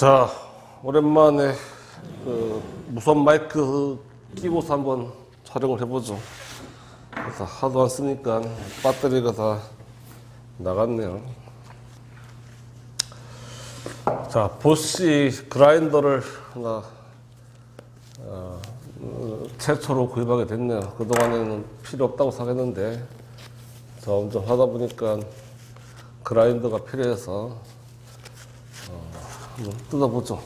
자, 오랜만에 그 무선 마이크 끼고서 한번 촬영을 해보죠. 그래서 하도 안 쓰니까 배터리가 다 나갔네요. 자, 보시 그라인더를 하나 어, 어, 최초로 구입하게 됐네요. 그동안에는 필요 없다고 생각했는데 점점 하다 보니까 그라인더가 필요해서 한번 뜯어보죠.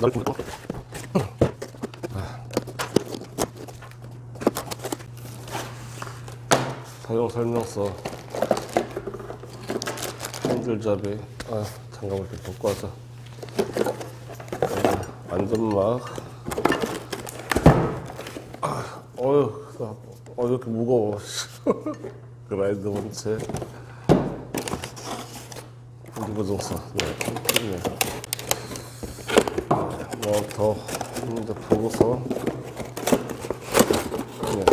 날 보니까. 사용 설명서. 핸들잡이. 아, 장갑을 이렇게 벗고 하자. 아, 안전막. 아, 어휴, 나, 어, 이렇게 무거워. 그라인더 본체. 리버정사. 네, 네. 뭐더 이제 보고서. 네.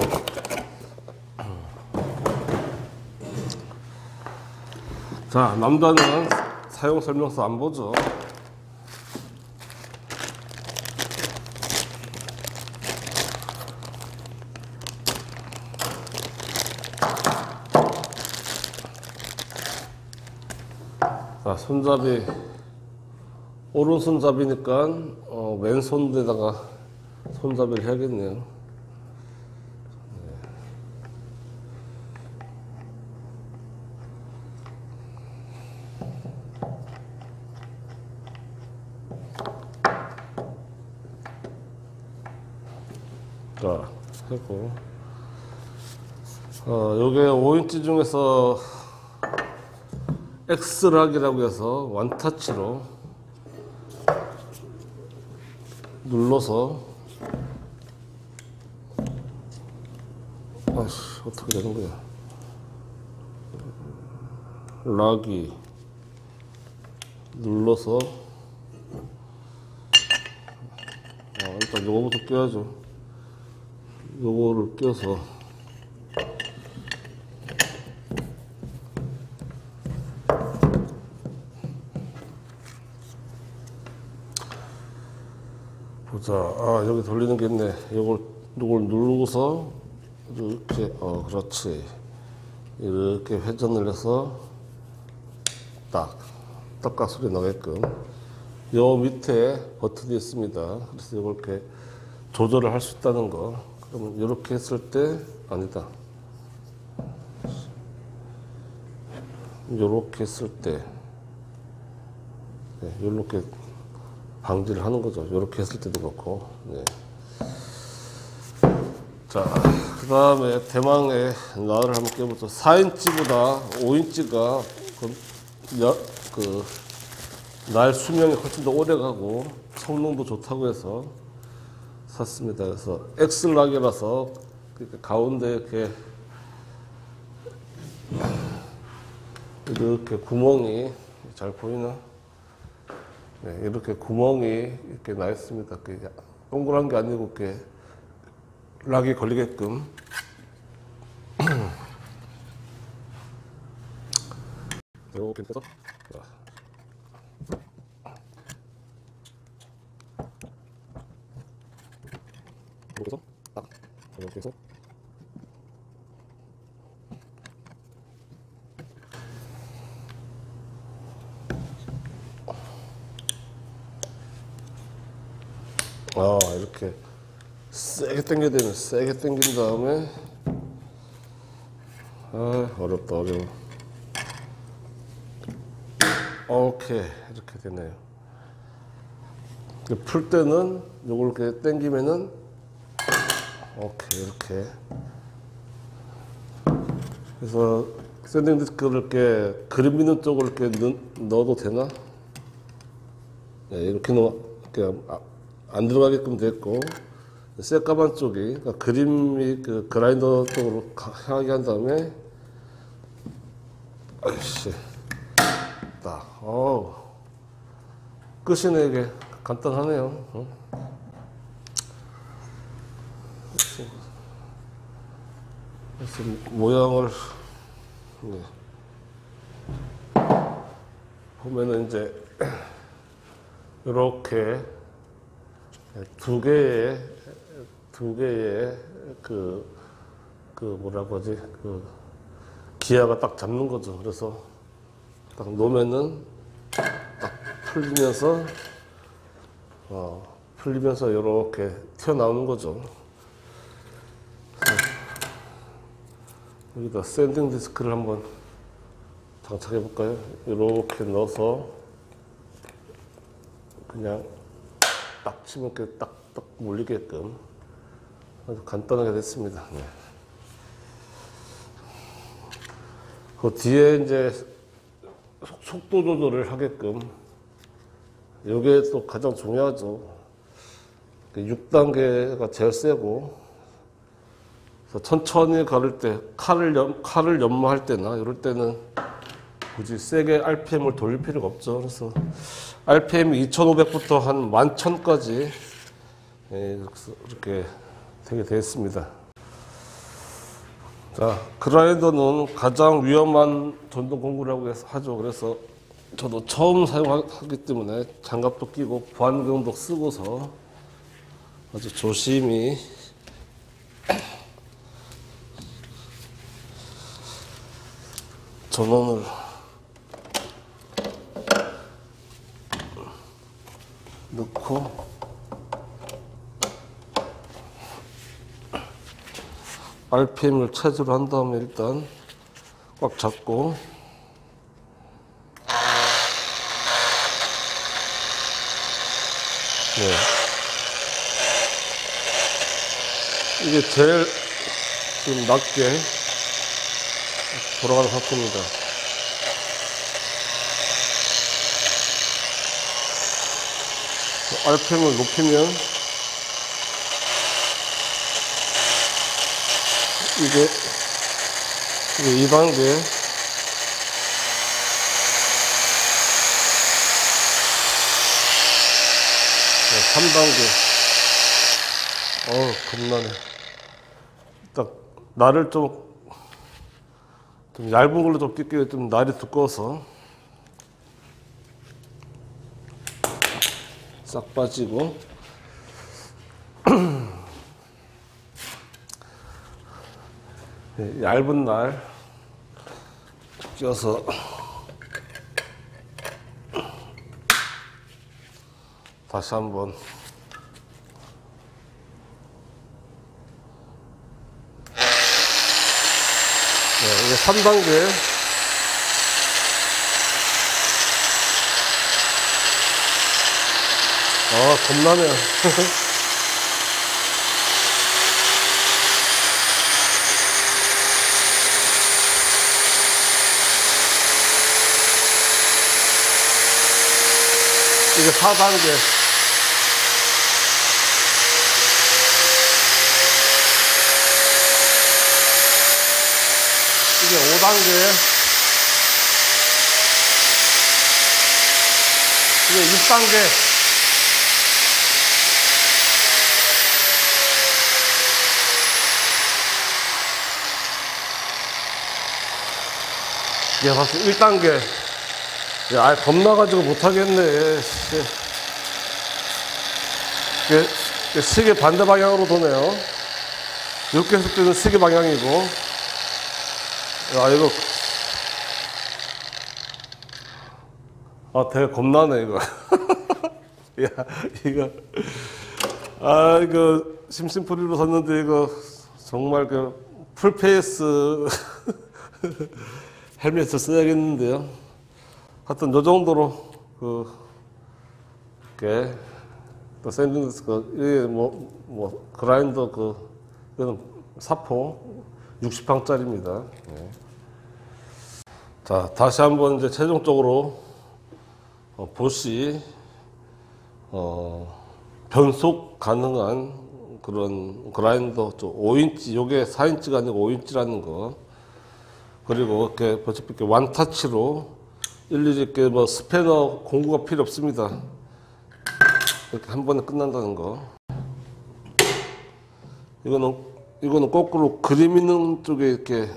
자, 남자는 사용 설명서 안 보죠. 손잡이 오른손잡이니까 어, 왼손에다가 손잡이를 해야겠네요. 자, 하고 어, 요게 5인치 중에서 엑스락이라고 해서 원타치로 눌러서 아씨 어떻게 되는 거야? 락이 눌러서 아, 일단 요거부터 껴야죠. 요거를 껴서 보자. 아, 여기 돌리는 게 있네. 이걸, 이걸 누르고서, 이렇게, 어, 그렇지. 이렇게 회전을 해서, 딱, 딱딱 소리 나게끔. 요 밑에 버튼이 있습니다. 그래서 이걸 이렇게 조절을 할 수 있다는 거. 그러면 이렇게 했을 때, 아니다. 요렇게 했을 때, 네, 요렇게 방지를 하는 거죠. 이렇게 했을 때도 그렇고. 네. 자, 그 다음에 대망의 나를 한번 깨보죠. 4인치보다 5인치가 그, 여, 그, 날 수명이 훨씬 더 오래 가고 성능도 좋다고 해서 샀습니다. 그래서 엑슬락이라서 가운데 이렇게 이렇게 구멍이 잘 보이나? 네, 이렇게 구멍이 이렇게 나 있습니다. 그 동그란 게 아니고 이렇게 락이 걸리게끔. 이렇게 해서 이렇게 해서 딱. 이렇게 해서 아 이렇게 세게 당겨야 되면 세게 당긴 다음에 아 어렵다 어려워. 오케이. 이렇게 되네요. 풀 때는 요걸 이렇게 당기면은 오케이 이렇게. 그래서 sanding disc를 이렇게 그림 있는 쪽을 이렇게 넣, 어도 되나? 네, 이렇게 넣어 이렇게 아, 안 들어가게끔 됐고 쇠가방 쪽이 그러니까 그림이 그 그라인더 쪽으로 향하게 한 다음에 아이씨 딱 어우 끝이네 이게 간단하네요 어? 그래서 모양을 네. 보면은 이제 이렇게 두 개의 두 개의 그, 그 뭐라고 하지 그 기아가 딱 잡는 거죠. 그래서 딱 놓으면은 딱 풀리면서 어, 풀리면서 이렇게 튀어나오는 거죠. 여기다 샌딩 디스크를 한번 장착해 볼까요? 이렇게 넣어서 그냥 딱 치면 이렇게 딱딱 몰리게끔 아주 간단하게 됐습니다. 네. 그 뒤에 이제 속- 속도 조절을 하게끔 이게 또 가장 중요하죠. 6단계가 제일 세고 천천히 가를 때 칼을 연, 칼을 연마할 때나 이럴 때는 굳이 세게 RPM을 돌릴 필요가 없죠. 그래서 RPM이 2,500부터 한 11,000까지 예, 이렇게 되게 되었습니다. 자, 그라인더는 가장 위험한 전동 공구라고 하죠. 그래서 저도 처음 사용하기 때문에 장갑도 끼고 보안경도 쓰고서 아주 조심히 전원을 넣고 RPM을 체조를 한 다음에 일단 꽉 잡고 네. 이게 제일 좀 낮게 돌아가는 상태입니다. RPM을 높이면 이게 이게 2단계 네, 3단계 어우 겁나네. 딱 날을 좀, 좀 얇은 걸로 좀 끼기에 좀 날이 두꺼워서 싹 빠지고. 네, 얇은 날 껴서. 다시 한번. 네, 이게 3단계 아 겁나네요. 이게 4단계 이게 5단계. 이게 6단계 이게 벌써 1단계 야, 아, 겁나가지고 못하겠네. 시계 반대 방향으로 도네요. 이렇게 때는 시계 방향이고. 야, 이거. 아, 되게 겁나네, 이거. 야, 이거. 아, 이거, 심심풀이로 샀는데, 이거, 정말 그, full face 헬멧을 써야겠는데요. 하여튼 요 정도로 그 이렇게 또 sanding disc 이게 뭐뭐 그라인더 그 이거는 사포 60방짜리입니다. 네. 자 다시 한번 이제 최종적으로 어, 보쉬 어, 변속 가능한 그런 그라인더 5인치 요게 4인치가 아니고 5인치라는 거 그리고 이렇게 보시피 완타치로 일일이 이렇게 뭐 스패너 공구가 필요 없습니다. 이렇게 한 번에 끝난다는 거. 이거는 이거는 거꾸로 그림 있는 쪽에 이렇게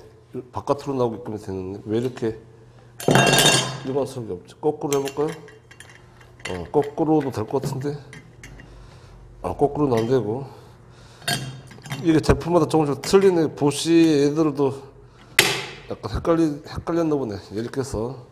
바깥으로 나오게끔 되는데 왜 이렇게 일반성이 없지? 거꾸로 해볼까요? 어, 거꾸로도 될 것 같은데 아, 거꾸로는 안 되고 이게 제품마다 조금씩 틀리네 보시 애들도 약간 헷갈리, 헷갈렸나 보네. 이렇게 해서